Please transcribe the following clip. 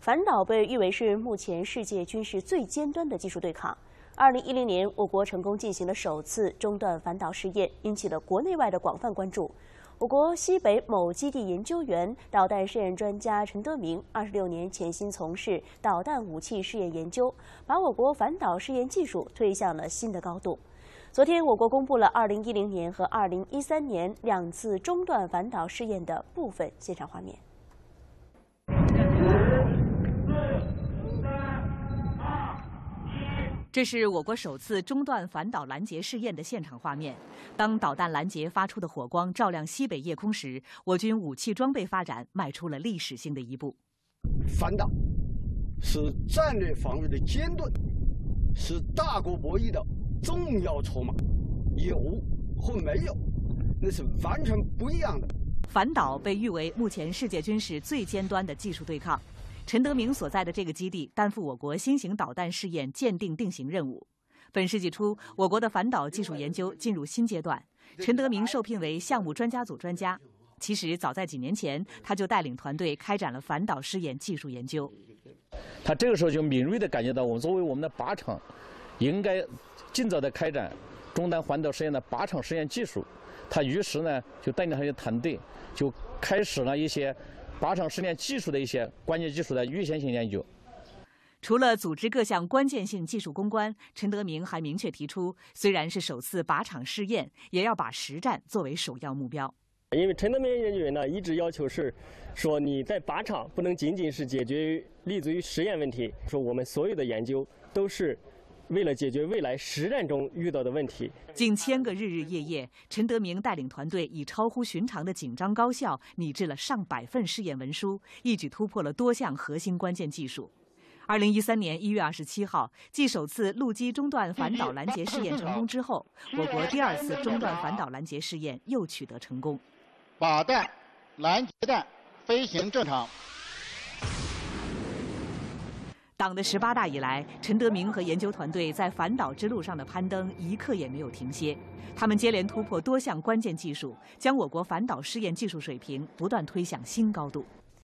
反导被誉为是目前世界军事最尖端的技术对抗。二零一零年，我国成功进行了首次中断反导试验，引起了国内外的广泛关注。我国西北某基地研究员、导弹试验专家陈德明，二十六年潜心从事导弹武器试验研究，把我国反导试验技术推向了新的高度。昨天，我国公布了二零一零年和二零一三年两次中断反导试验的部分现场画面。这是我国首次中断反导拦截试验的现场画面。当导弹拦截发出的火光照亮西北夜空时，我军武器装备发展迈出了历史性的一步。反导是战略防御的尖盾，是大国博弈的重要筹码。有或没有，那是完全不一样的。反导被誉为目前世界军事最尖端的技术对抗。陈德明所在的这个基地担负我国新型导弹试验鉴定定型任务。本世纪初，我国的反导技术研究进入新阶段，陈德明受聘为项目专家组专家。其实，早在几年前，他就带领团队开展了反导试验技术研究。他这个时候就敏锐地感觉到，我们作为我们的靶场，应该尽早的开展中段反导试验的靶场试验技术。他于是呢，就带领他的团队，就开始了一些。靶场试验技术的一些关键技术的预先性研究。除了组织各项关键性技术攻关，陈德明还明确提出，虽然是首次靶场试验，也要把实战作为首要目标。因为陈德明研究员呢，一直要求是，说你在靶场不能仅仅是解决立足于实验问题，说我们所有的研究都是。为了解决未来实战中遇到的问题，近千个日日夜夜，陈德明带领团队以超乎寻常的紧张高效，拟制了上百份试验文书，一举突破了多项核心关键技术。二零一三年一月二十七号，继首次陆基中段反导拦截试验成功之后，我国第二次中段反导拦截试验又取得成功。靶弹、拦截弹飞行正常。党的十八大以来，陈德明和研究团队在反导之路上的攀登一刻也没有停歇。他们接连突破多项关键技术，将我国反导试验技术水平不断推向新高度。